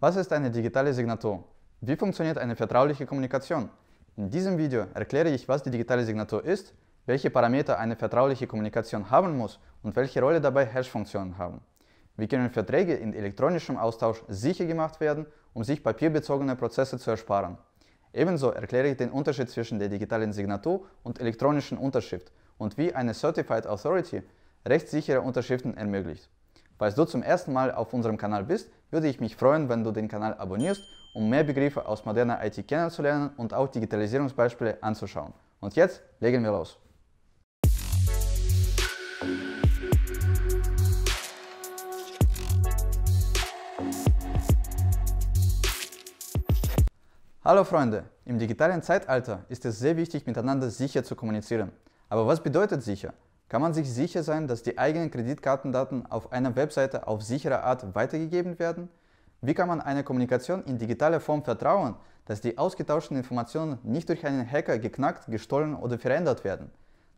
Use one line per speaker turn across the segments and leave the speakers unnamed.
Was ist eine digitale Signatur? Wie funktioniert eine vertrauliche Kommunikation? In diesem Video erkläre ich, was die digitale Signatur ist, welche Parameter eine vertrauliche Kommunikation haben muss und welche Rolle dabei Hash-Funktionen haben. Wie können Verträge in elektronischem Austausch sicher gemacht werden, um sich papierbezogene Prozesse zu ersparen. Ebenso erkläre ich den Unterschied zwischen der digitalen Signatur und elektronischen Unterschrift und wie eine Certified Authority rechtssichere Unterschriften ermöglicht. Falls du zum ersten Mal auf unserem Kanal bist, würde ich mich freuen, wenn du den Kanal abonnierst, um mehr Begriffe aus moderner IT kennenzulernen und auch Digitalisierungsbeispiele anzuschauen. Und jetzt legen wir los. Hallo Freunde, im digitalen Zeitalter ist es sehr wichtig, miteinander sicher zu kommunizieren. Aber was bedeutet sicher? Kann man sich sicher sein, dass die eigenen Kreditkartendaten auf einer Webseite auf sichere Art weitergegeben werden? Wie kann man einer Kommunikation in digitaler Form vertrauen, dass die ausgetauschten Informationen nicht durch einen Hacker geknackt, gestohlen oder verändert werden?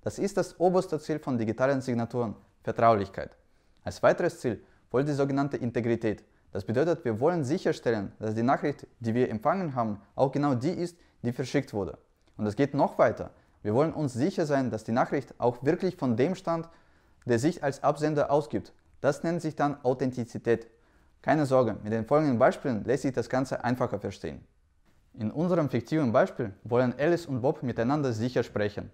Das ist das oberste Ziel von digitalen Signaturen, Vertraulichkeit. Als weiteres Ziel folgt die sogenannte Integrität. Das bedeutet, wir wollen sicherstellen, dass die Nachricht, die wir empfangen haben, auch genau die ist, die verschickt wurde. Und es geht noch weiter. Wir wollen uns sicher sein, dass die Nachricht auch wirklich von dem stammt, der sich als Absender ausgibt. Das nennt sich dann Authentizität. Keine Sorge, mit den folgenden Beispielen lässt sich das Ganze einfacher verstehen. In unserem fiktiven Beispiel wollen Alice und Bob miteinander sicher sprechen.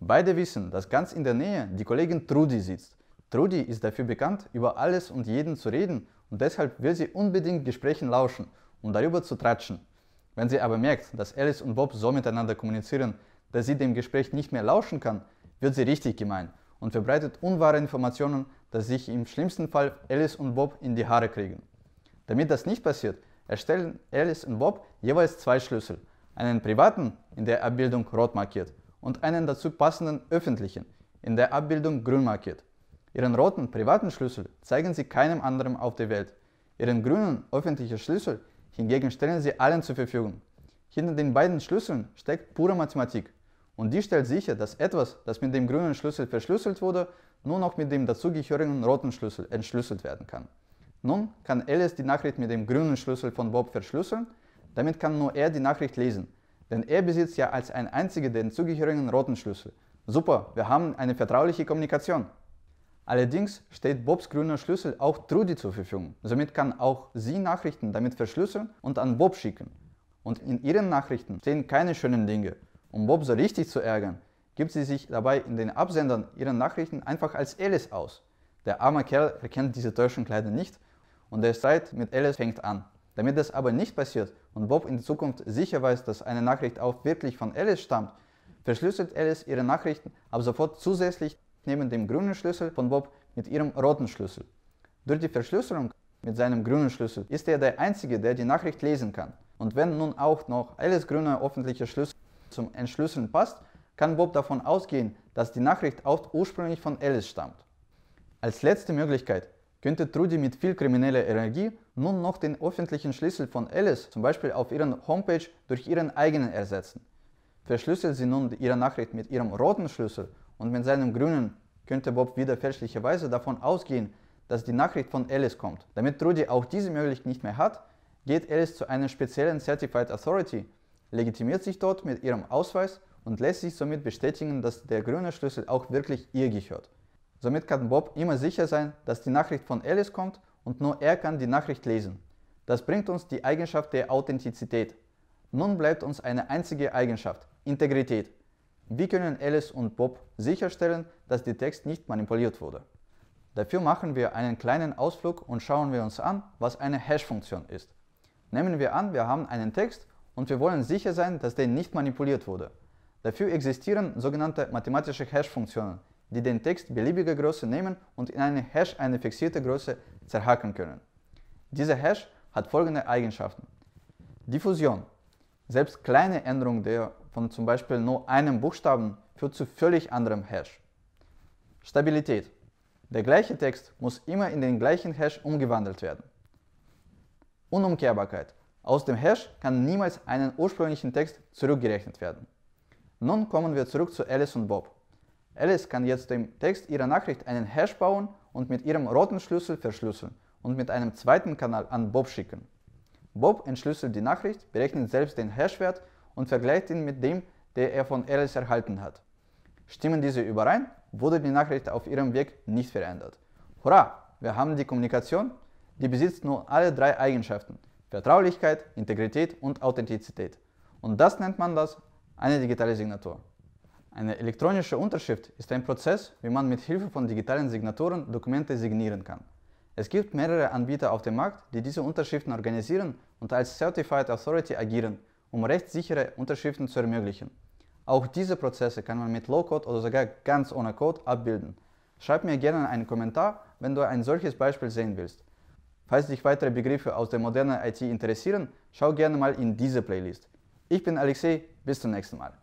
Beide wissen, dass ganz in der Nähe die Kollegin Trudy sitzt. Trudy ist dafür bekannt, über alles und jeden zu reden und deshalb will sie unbedingt Gesprächen lauschen, um darüber zu tratschen. Wenn sie aber merkt, dass Alice und Bob so miteinander kommunizieren, dass sie dem Gespräch nicht mehr lauschen kann, wird sie richtig gemein und verbreitet unwahre Informationen, dass sich im schlimmsten Fall Alice und Bob in die Haare kriegen. Damit das nicht passiert, erstellen Alice und Bob jeweils zwei Schlüssel, einen privaten, in der Abbildung rot markiert, und einen dazu passenden öffentlichen, in der Abbildung grün markiert. Ihren roten privaten Schlüssel zeigen sie keinem anderen auf der Welt. Ihren grünen öffentlichen Schlüssel hingegen stellen sie allen zur Verfügung. Hinter den beiden Schlüsseln steckt pure Mathematik. Und die stellt sicher, dass etwas, das mit dem grünen Schlüssel verschlüsselt wurde, nur noch mit dem dazugehörigen roten Schlüssel entschlüsselt werden kann. Nun kann Alice die Nachricht mit dem grünen Schlüssel von Bob verschlüsseln, damit kann nur er die Nachricht lesen, denn er besitzt ja als ein einziger den zugehörigen roten Schlüssel. Super, wir haben eine vertrauliche Kommunikation. Allerdings steht Bobs grüner Schlüssel auch Trudy zur Verfügung. Somit kann auch sie Nachrichten damit verschlüsseln und an Bob schicken. Und in ihren Nachrichten stehen keine schönen Dinge, um Bob so richtig zu ärgern, gibt sie sich dabei in den Absendern ihrer Nachrichten einfach als Alice aus. Der arme Kerl erkennt diese Täuschung leider nicht und der Streit mit Alice fängt an. Damit das aber nicht passiert und Bob in Zukunft sicher weiß, dass eine Nachricht auch wirklich von Alice stammt, verschlüsselt Alice ihre Nachrichten ab sofort zusätzlich neben dem grünen Schlüssel von Bob mit ihrem roten Schlüssel. Durch die Verschlüsselung mit seinem grünen Schlüssel ist er der Einzige, der die Nachricht lesen kann. Und wenn nun auch noch Alice grüner öffentlicher Schlüssel zum Entschlüsseln passt, kann Bob davon ausgehen, dass die Nachricht auch ursprünglich von Alice stammt. Als letzte Möglichkeit könnte Trudy mit viel krimineller Energie nun noch den öffentlichen Schlüssel von Alice zum Beispiel auf ihren Homepage durch ihren eigenen ersetzen. Verschlüsselt sie nun ihre Nachricht mit ihrem roten Schlüssel und mit seinem grünen, könnte Bob wieder fälschlicherweise davon ausgehen, dass die Nachricht von Alice kommt. Damit Trudy auch diese Möglichkeit nicht mehr hat, geht Alice zu einer speziellen Certified Authority legitimiert sich dort mit ihrem Ausweis und lässt sich somit bestätigen, dass der grüne Schlüssel auch wirklich ihr gehört. Somit kann Bob immer sicher sein, dass die Nachricht von Alice kommt und nur er kann die Nachricht lesen. Das bringt uns die Eigenschaft der Authentizität. Nun bleibt uns eine einzige Eigenschaft, Integrität. Wie können Alice und Bob sicherstellen, dass der Text nicht manipuliert wurde? Dafür machen wir einen kleinen Ausflug und schauen wir uns an, was eine Hash-Funktion ist. Nehmen wir an, wir haben einen Text und wir wollen sicher sein, dass der nicht manipuliert wurde. Dafür existieren sogenannte mathematische Hash-Funktionen, die den Text beliebiger Größe nehmen und in eine Hash eine fixierte Größe zerhacken können. Diese Hash hat folgende Eigenschaften. Diffusion. Selbst kleine Änderung der von zum Beispiel nur einem Buchstaben führt zu völlig anderem Hash. Stabilität. Der gleiche Text muss immer in den gleichen Hash umgewandelt werden. Unumkehrbarkeit. Aus dem Hash kann niemals einen ursprünglichen Text zurückgerechnet werden. Nun kommen wir zurück zu Alice und Bob. Alice kann jetzt dem Text ihrer Nachricht einen Hash bauen und mit ihrem roten Schlüssel verschlüsseln und mit einem zweiten Kanal an Bob schicken. Bob entschlüsselt die Nachricht, berechnet selbst den Hashwert und vergleicht ihn mit dem, der er von Alice erhalten hat. Stimmen diese überein, wurde die Nachricht auf ihrem Weg nicht verändert. Hurra! Wir haben die Kommunikation, die besitzt nur alle drei Eigenschaften. Vertraulichkeit, Integrität und Authentizität. Und das nennt man das eine digitale Signatur. Eine elektronische Unterschrift ist ein Prozess, wie man mit Hilfe von digitalen Signaturen Dokumente signieren kann. Es gibt mehrere Anbieter auf dem Markt, die diese Unterschriften organisieren und als Certified Authority agieren, um rechtssichere Unterschriften zu ermöglichen. Auch diese Prozesse kann man mit Low-Code oder sogar ganz ohne Code abbilden. Schreib mir gerne einen Kommentar, wenn du ein solches Beispiel sehen willst. Falls dich weitere Begriffe aus der modernen IT interessieren, schau gerne mal in diese Playlist. Ich bin Alexei, bis zum nächsten Mal.